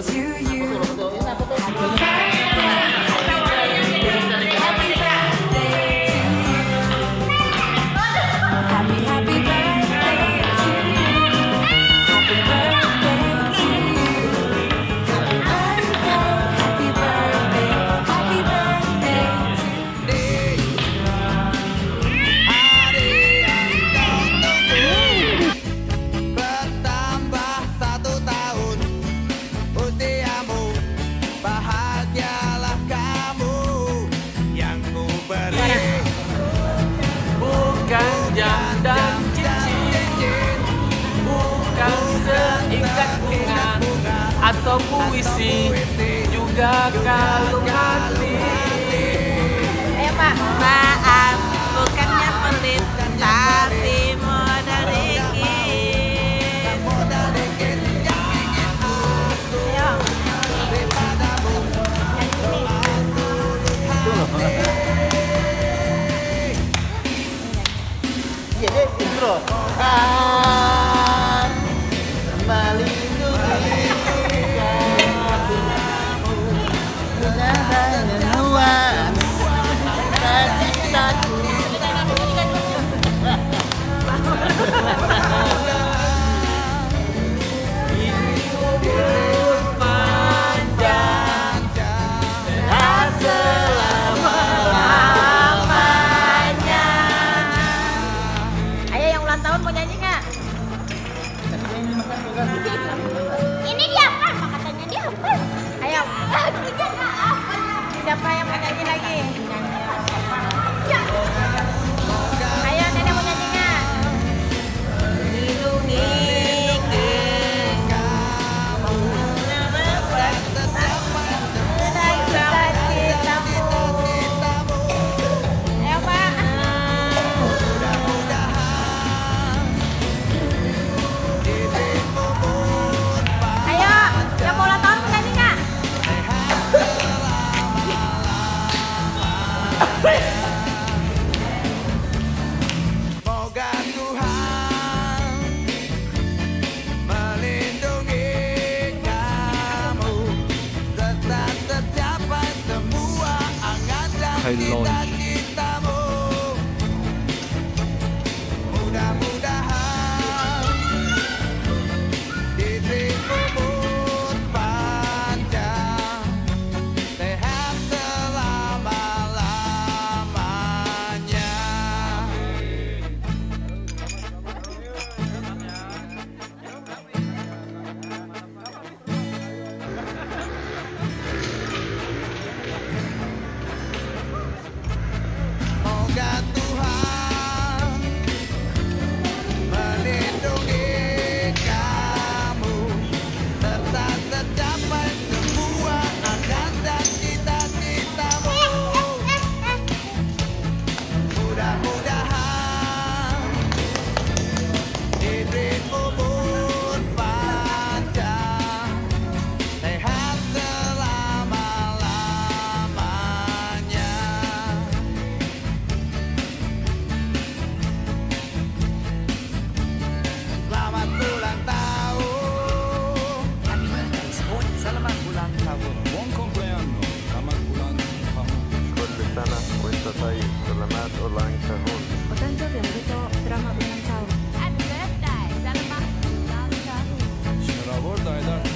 do you. cincin Bukan seikat bunga atau puisi. Juga kalung hati. 이게 내 힘들어. 아 launch. たたいドラマとランカホンお誕生日おめでとうドラマブランカホン At birthday ドラマブランカホン Should I word